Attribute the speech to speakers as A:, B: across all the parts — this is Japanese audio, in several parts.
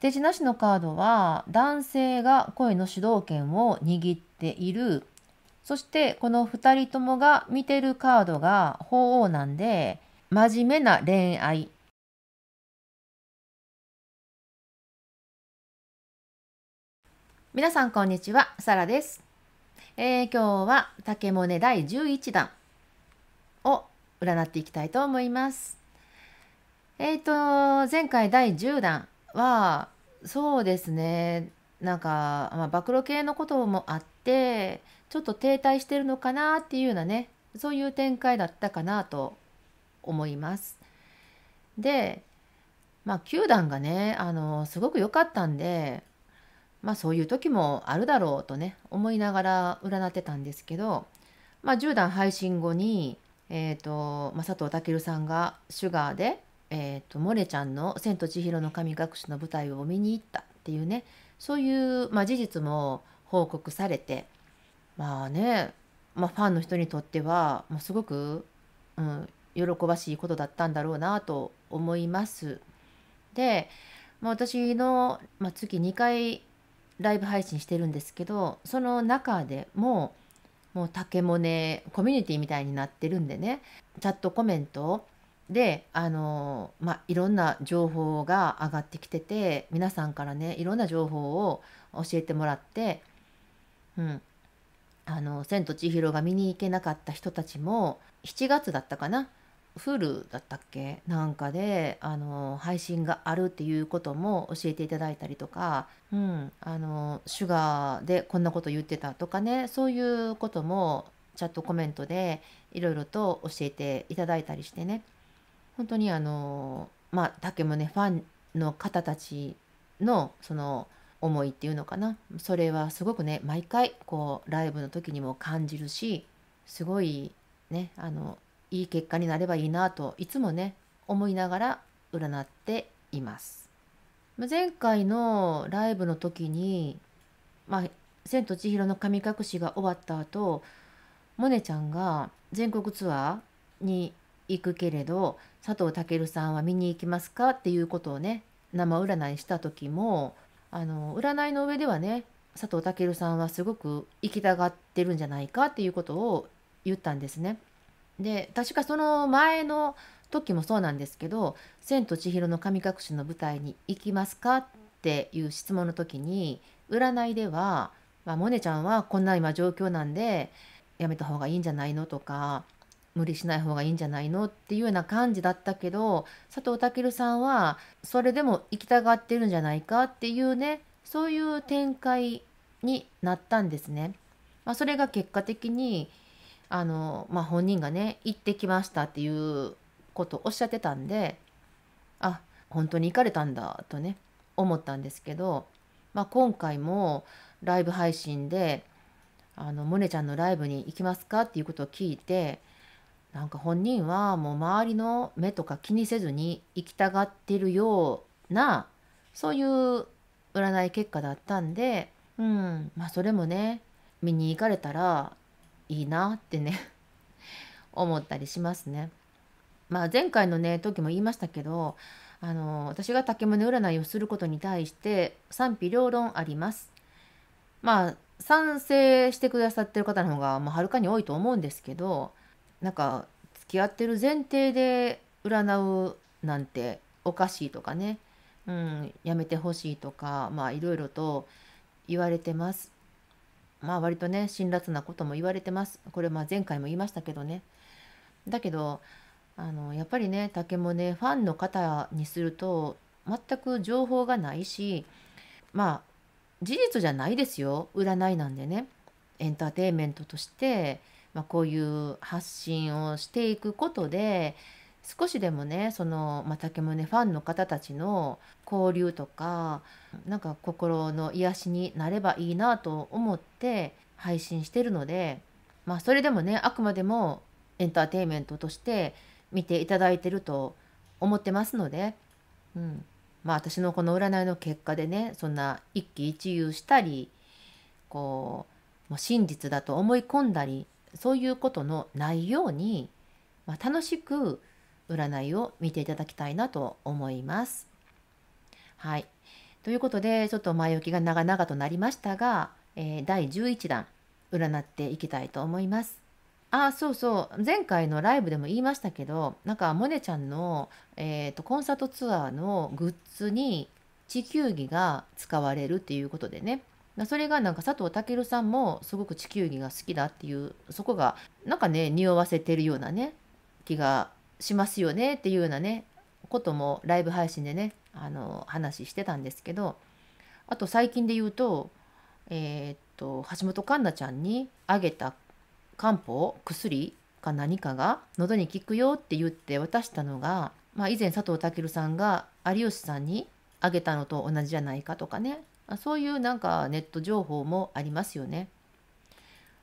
A: 手品師のカードは男性が恋の主導権を握っている。そしてこの2人ともが見てるカードが鳳凰なんで真面目な恋愛。皆さんこんにちは。サラです、えー、今日は竹モネ第11弾を占っていきたいと思います。えっ、ー、と前回第10弾はそうですねなんか、まあ、暴露系のこともあってちょっと停滞してるのかなっていうようなねそういう展開だったかなと思います。でまあ球団がねあのすごく良かったんでまあそういう時もあるだろうとね思いながら占ってたんですけど、まあ、10段配信後に、えーとまあ、佐藤健さんがシュガーで、えーと、モレちゃんの「千と千尋の神隠し」の舞台を見に行ったっていうねそういう、まあ、事実も報告されてまあね、まあ、ファンの人にとってはもうすごく、うん、喜ばしいことだったんだろうなと思います。で、まあ、私の、まあ、月2回ライブ配信してるんですけどその中でももう竹モネコミュニティみたいになってるんでねチャットコメントであのまあいろんな情報が上がってきてて皆さんからねいろんな情報を教えてもらって、うん、あの「千と千尋」が見に行けなかった人たちも7月だったかなフルだったっけなんかであの配信があるっていうことも教えていただいたりとか、うん、あのシュガーでこんなこと言ってたとかねそういうこともチャットコメントでいろいろと教えていただいたりしてね。本当にあのまあ竹もねファンの方たちのその思いっていうのかなそれはすごくね毎回こうライブの時にも感じるしすごいねあのいい結果になればいいなといつもね思いながら占っています。前回のライブの時に「まあ、千と千尋の神隠し」が終わった後モネちゃんが全国ツアーに行くけれど佐藤健さんは見に行きますかっていうことをね生占いした時もあの占いの上ではね佐藤健さんはすごく行きたがってるんじゃないかっていうことを言ったんですね。で確かその前の時もそうなんですけど「千と千尋の神隠し」の舞台に行きますかっていう質問の時に占いでは、まあ、モネちゃんはこんな今状況なんでやめた方がいいんじゃないのとか無理しない方がいいんじゃないの？っていうような感じだったけど佐藤健さんはそれでも行きたがってるんじゃないかっていうねそういう展開になったんですね。まあ、それが結果的にあの、まあ、本人がね行ってきましたっていうことをおっしゃってたんであ本当に行かれたんだとね思ったんですけど、まあ、今回もライブ配信で「あのモネちゃんのライブに行きますか?」っていうことを聞いてなんか本人はもう周りの目とか気にせずに行きたがってるようなそういう占い結果だったんでうんまあそれもね見に行かれたらいいなってね 思ったりしますね。まあ前回のね時も言いましたけどあの私が竹宗占いをすることに対して賛否両論あります。まあ賛成してくださってる方の方が、まあ、はるかに多いと思うんですけどなんか付き合ってる前提で占うなんておかしいとかね、うん、やめてほしいとかまあいろいろと言われてます。まあ割とね辛辣なことも言われてます。これまあ前回も言いましたけどね。だけどあのやっぱりね竹もねファンの方にすると全く情報がないしまあ事実じゃないですよ占いなんでねエンターテインメントとしてまあ、こういう発信をしていくことで少しでもねその、まあ、竹宗ファンの方たちの交流とかなんか心の癒しになればいいなと思って配信してるので、まあ、それでもねあくまでもエンターテインメントとして見ていただいてると思ってますので、うん、まあ私のこの占いの結果でねそんな一喜一憂したりこうもう真実だと思い込んだりそういうことのないように、まあ、楽しく占いを見ていただきたいなと思います。はい。ということでちょっと前置きが長々となりましたが、えー、第11弾占っていきたいと思います。あそうそう前回のライブでも言いましたけどなんかモネちゃんの、えーと、コンサートツアーのグッズに地球儀が使われるっていうことでねそれがなんか佐藤健さんもすごく地球儀が好きだっていうそこがなんかね匂わせてるようなね気がしますよねっていうようなねこともライブ配信でねあの話してたんですけどあと最近で言うとえー、っと橋本環奈ちゃんにあげた漢方薬か何かが喉に効くよって言って渡したのが、まあ、以前佐藤健さんが有吉さんにあげたのと同じじゃないかとかね。そういうなんかネット情報もありますよね。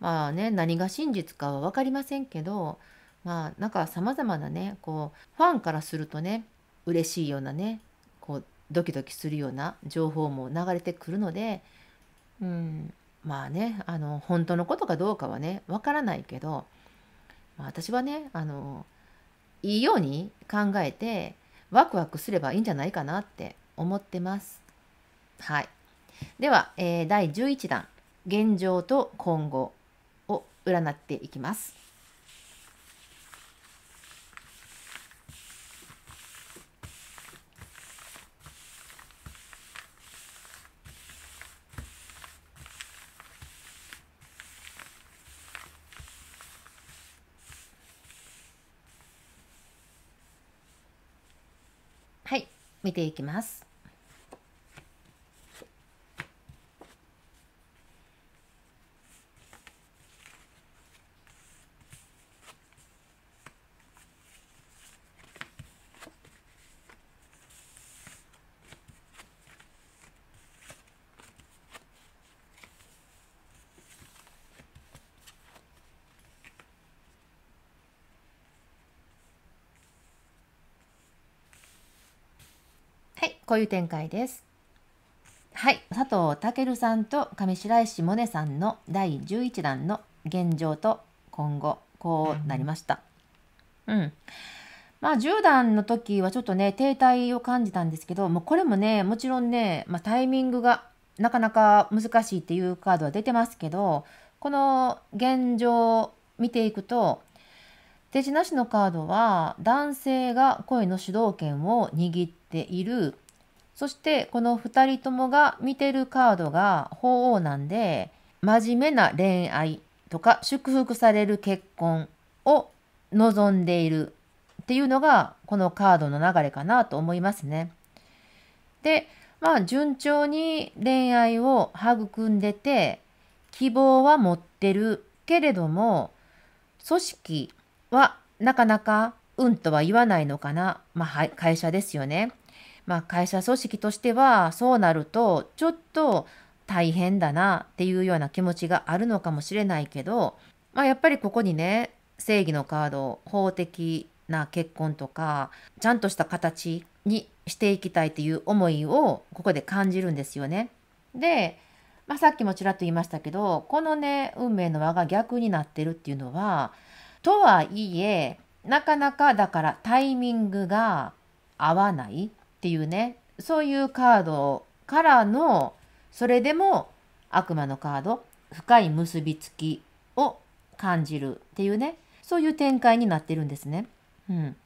A: まあね何が真実かは分かりませんけどまあなんかさまざまなねこうファンからするとね嬉しいようなねこうドキドキするような情報も流れてくるのでうんまあねあの本当のことかどうかはねわからないけど、まあ、私はねあのいいように考えてワクワクすればいいんじゃないかなって思ってます。はい。では、えー、第11弾「現状と今後」を占っていきます。見ていきます。こういう展開です。はい、佐藤健さんと上白石萌音さんの第11弾の現状と今後こうなりました。うん。まあ10段の時はちょっとね停滞を感じたんですけどもうこれもねもちろんね、まあ、タイミングがなかなか難しいっていうカードは出てますけどこの現状を見ていくと手品なしのカードは男性が恋の主導権を握っているそしてこの2人ともが見てるカードが鳳凰なんで真面目な恋愛とか祝福される結婚を望んでいるっていうのがこのカードの流れかなと思いますね。でまあ順調に恋愛を育んでて希望は持ってるけれども組織はなかなかうんとは言わないのかな、まあ、会社ですよね。まあ、会社組織としてはそうなるとちょっと大変だなっていうような気持ちがあるのかもしれないけど、まあ、やっぱりここにね正義のカード法的な結婚とかちゃんとした形にしていきたいっていう思いをここで感じるんですよね。で、まあ、さっきもちらっと言いましたけどこのね運命の輪が逆になってるっていうのはとはいえなかなかだからタイミングが合わないっていうねそういうカードからのそれでも悪魔のカード深い結びつきを感じるっていうねそういう展開になってるんですね。うん、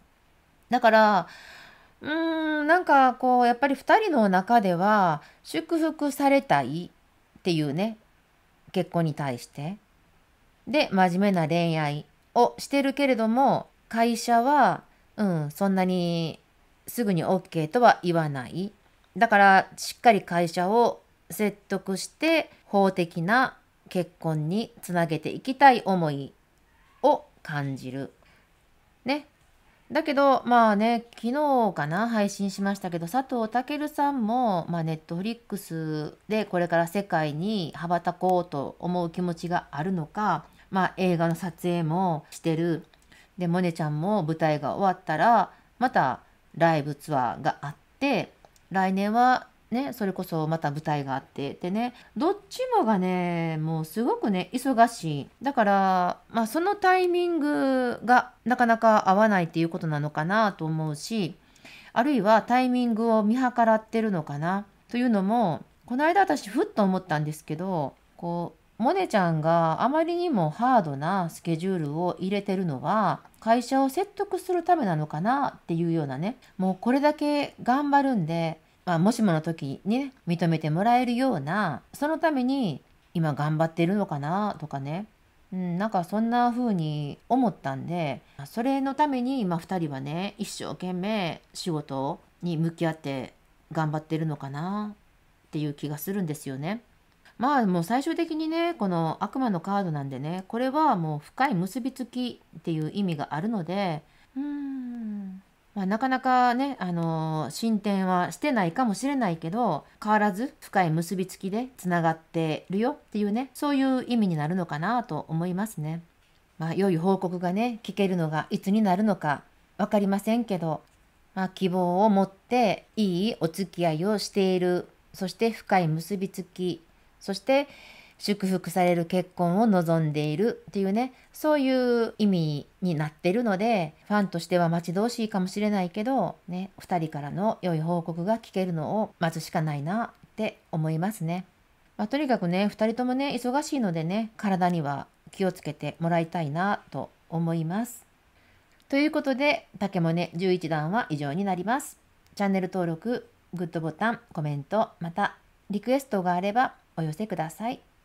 A: だからうーんなんかこうやっぱり2人の中では祝福されたいっていうね結婚に対してで真面目な恋愛をしてるけれども会社はうんそんなにすぐに OK とは言わない。だからしっかり会社を説得して法的な結婚につなげていきたい思いを感じる。ね。だけどまあね昨日かな配信しましたけど佐藤健さんも、ま、ネットフリックスでこれから世界に羽ばたこうと思う気持ちがあるのか、まあ、映画の撮影もしてるでモネちゃんも舞台が終わったらまたライブツアーがあって来年はねそれこそまた舞台があって。でねどっちもがねもうすごくね忙しい。だからまあそのタイミングがなかなか合わないっていうことなのかなと思うしあるいはタイミングを見計らってるのかなというのもこの間私ふっと思ったんですけどこうモネちゃんがあまりにもハードなスケジュールを入れてるのは会社を説得するためなのかなっていうようなねもうこれだけ頑張るんで、まあ、もしもの時にね認めてもらえるようなそのために今頑張ってるのかなとかねうん、なんかそんな風に思ったんでそれのために今2人はね一生懸命仕事に向き合って頑張ってるのかなっていう気がするんですよね。まあもう最終的にねこの悪魔のカードなんでねこれはもう深い結びつきっていう意味があるのでうーんまあ、なかなかね、あのー、進展はしてないかもしれないけど変わらず深い結びつきでつながってるよっていうねそういう意味になるのかなと思いますね。まあ、良い報告がね聞けるのがいつになるのか分かりませんけど、まあ、希望を持っていいお付き合いをしているそして深い結びつきそして祝福される結婚を望んでいるっていうねそういう意味になってるのでファンとしては待ち遠しいかもしれないけどね2人からの良い報告が聞けるのを待つしかないなって思いますね。まあ、とにかくね2人ともね忙しいのでね体には気をつけてもらいたいなと思います。ということで竹もね11段は以上になります。チャンネル登録グッドボタンコメントまたリクエストがあればお寄せください。